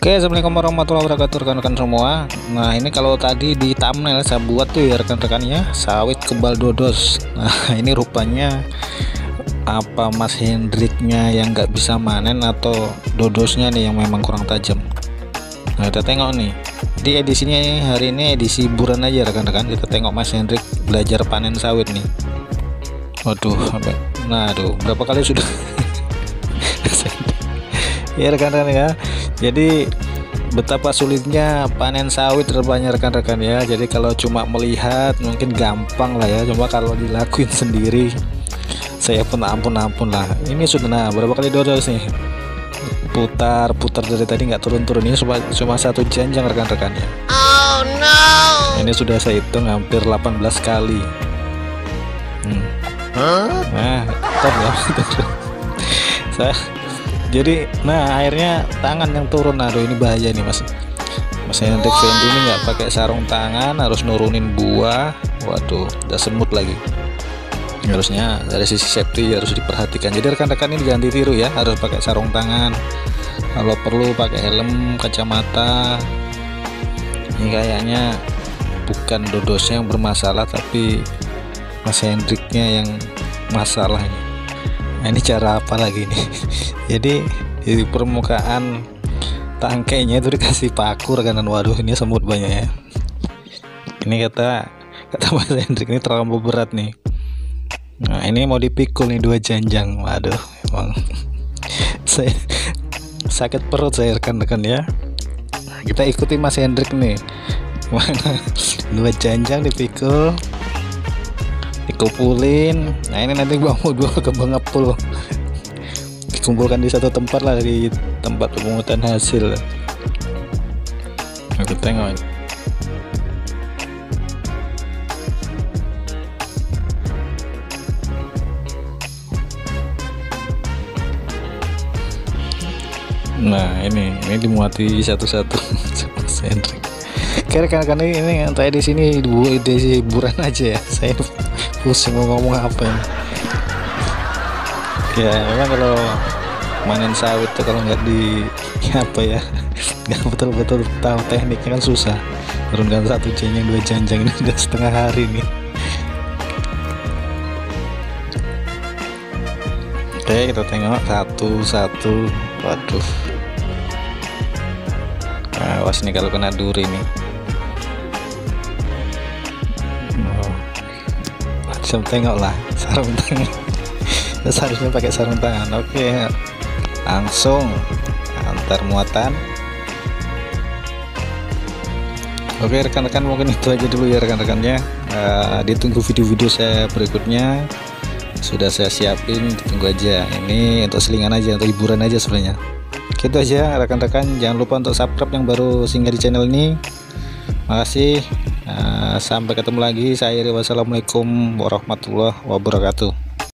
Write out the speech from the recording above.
Oke assalamualaikum warahmatullahi wabarakatuh rekan-rekan semua. Nah ini kalau tadi di thumbnail saya buat tuh ya rekan-rekannya Sawit kebal dodos. Nah ini rupanya Apa Mas Hendriknya yang nggak bisa manen Atau dodosnya nih yang memang kurang tajam? Nah kita tengok nih. Di edisinya hari ini edisi buran aja rekan-rekan. Kita tengok Mas Hendrik belajar panen sawit nih. Waduh Nah aduh berapa kali sudah ya rekan-rekan ya. Jadi betapa sulitnya panen sawit rupanya rekan-rekan ya. Jadi kalau cuma melihat mungkin gampang lah ya. Cuma kalau dilakuin sendiri saya pun ampun-ampun lah. Ini sudah nah berapa kali dodos nih? Putar putar dari tadi nggak turun-turun. Ini cuma, cuma satu janjang rekan-rekan ya. Oh no. Ini sudah saya hitung hampir 18 kali. Hmm. huh? nah top ya. Saya jadi nah akhirnya tangan yang turun. Aduh ini bahaya nih mas. Mas Hendrik Fendi ini nggak pakai sarung tangan harus nurunin buah. Waduh udah semut lagi. Harusnya dari sisi safety harus diperhatikan. Jadi rekan-rekan ini jangan ditiru ya harus pakai sarung tangan. Kalau perlu pakai helm kacamata. Ini kayaknya bukan dodosnya yang bermasalah tapi Mas Hendriknya yang masalah ini nah, ini cara apa lagi nih jadi di permukaan tangkainya itu dikasih paku rekanan waduh ini semut banyak ya. Ini kata kata Mas Hendrik ini terlalu berat nih. Nah ini mau dipikul nih dua janjang waduh emang. Saya sakit perut saya rekan-rekan ya. Kita ikuti Mas Hendrik nih. Dua janjang dipikul dikumpulin. Nah ini nanti gua mau dua ke ngepul dikumpulkan di satu tempat lah di tempat pemungutan hasil. Aku tengok. Nah ini ini dimuati satu-satu. Sama. Kayak rekan-rekan ini yang di sini ide hiburan aja ya. Saya pusing mau ngomong apa ini. Ya memang kalau manen sawit tuh kalau nggak di apa ya nggak betul-betul tahu tekniknya kan susah. Turunkan satu janjang dua janjang ini udah setengah hari nih. Oke kita tengok satu satu. Waduh. Awas nih kalau kena duri nih langsung tengok lah sarung tangan. Seharusnya pakai sarung tangan. Oke langsung antar muatan. Oke rekan-rekan mungkin itu aja dulu ya rekan-rekannya. Uh, ditunggu video-video saya berikutnya. Sudah saya siapin tunggu aja. Ini untuk selingan aja untuk hiburan aja sebenarnya. Gitu aja rekan-rekan. Jangan lupa untuk subscribe yang baru singgah di channel ini. Makasih. Uh, sampai ketemu lagi saya wassalamualaikum warahmatullahi wabarakatuh